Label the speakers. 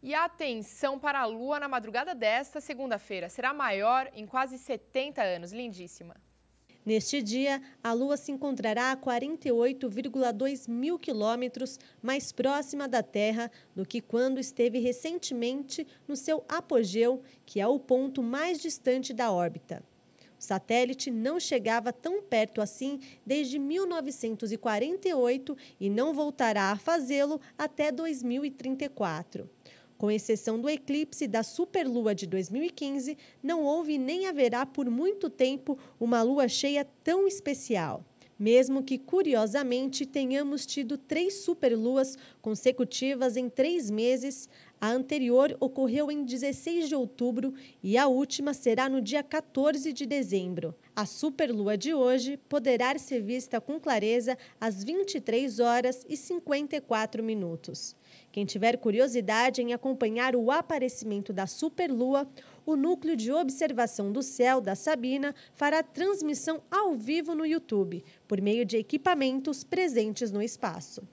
Speaker 1: E a atenção para a Lua na madrugada desta segunda-feira será maior em quase 70 anos. Lindíssima.
Speaker 2: Neste dia, a Lua se encontrará a 48,2 mil quilômetros mais próxima da Terra do que quando esteve recentemente no seu apogeu, que é o ponto mais distante da órbita. O satélite não chegava tão perto assim desde 1948 e não voltará a fazê-lo até 2034. Com exceção do eclipse da superlua de 2015, não houve nem haverá por muito tempo uma lua cheia tão especial. Mesmo que, curiosamente, tenhamos tido três superluas consecutivas em três meses, a anterior ocorreu em 16 de outubro e a última será no dia 14 de dezembro. A superlua de hoje poderá ser vista com clareza às 23 horas e 54 minutos. Quem tiver curiosidade em acompanhar o aparecimento da superlua, o Núcleo de Observação do Céu da Sabina fará transmissão ao vivo no YouTube, por meio de equipamentos presentes no espaço.